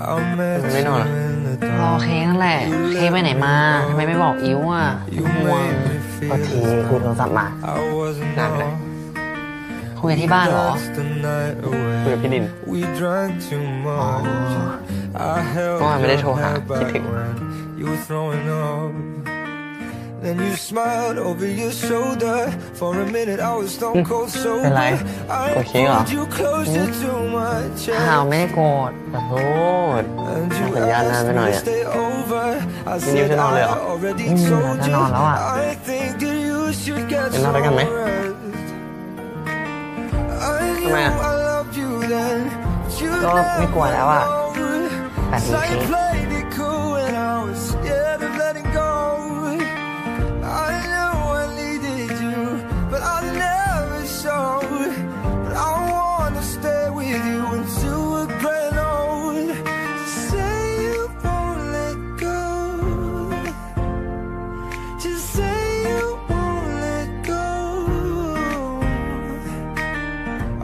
I met Mày you nói à? in the รอ dark. เค้กนั่นแหละ เค้กไปไหนมาทำไมไม่บอกอิ๋วอะ You ห่วง made me ก็ feel ทีคุยโทรศัพท์มา I wasn't Nah, nah. wrong. คุยกันที่บ้านเหรอ Danced the night คุยกับ away. พี่ดิน We drank too much. I held เมื่อวานไม่ได้ your โทรหา hair คิด back ถึง Then you smiled over your shoulder. For a minute, I was stone cold sober. เป็นไร I โอเคเหรอ pulled you closer to my ข่าว chest. ไม่ได้โกรธ ขอโทษ And you สัญญาณนาน asked ไป me หน่อย to อะ stay over. I นี่นิ้ว said จะนอนเลยเหรอ I already อืม told จะ you. นอนแล้วอ่ะ I think that you should get เป็นนอนด้วยกันไหม some rest. I knew ทำไมอะ I loved you then, but you ก็ไม่กลัวแล้วอ่ะ never แต่มี So เค้ you ก played it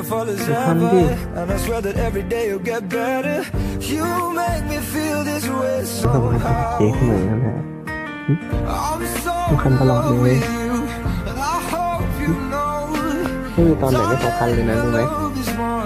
beautiful as ever. And I swear that every day you'll get better. You make me feel this way ทำไมทำ somehow. เค้กเหมือนกันแหละ I'm so ทุกคน in ตลอด love เลย with you. And I hope you know. ไม่มีตอนไหนไม่สำคัญเลยนะรู้ไหม Love is more